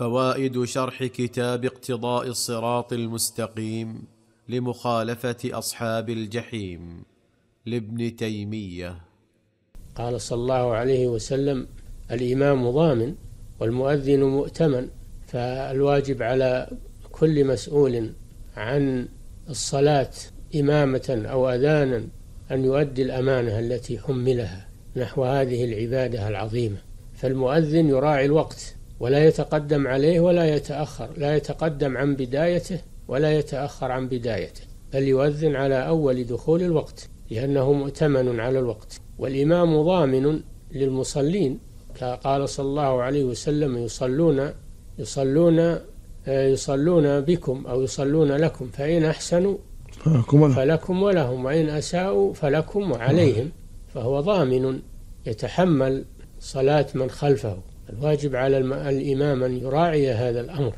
فوائد شرح كتاب اقتضاء الصراط المستقيم لمخالفة أصحاب الجحيم لابن تيمية. قال صلى الله عليه وسلم الإمام ضامن والمؤذن مؤتمن فالواجب على كل مسؤول عن الصلاة إمامة أو أذانا أن يؤدي الأمانة التي حملها نحو هذه العبادة العظيمة. فالمؤذن يراعي الوقت ولا يتقدم عليه ولا يتأخر لا يتقدم عن بدايته ولا يتأخر عن بدايته بل يؤذن على أول دخول الوقت لأنه مؤتمن على الوقت. والإمام ضامن للمصلين قال صلى الله عليه وسلم يصلون يصلون يصلون بكم أو يصلون لكم فإن أحسنوا فلكم ولهم. وإن أساءوا فلكم وعليهم فهو ضامن يتحمل صلاة من خلفه. الواجب على الإمام أن يراعي هذا الأمر.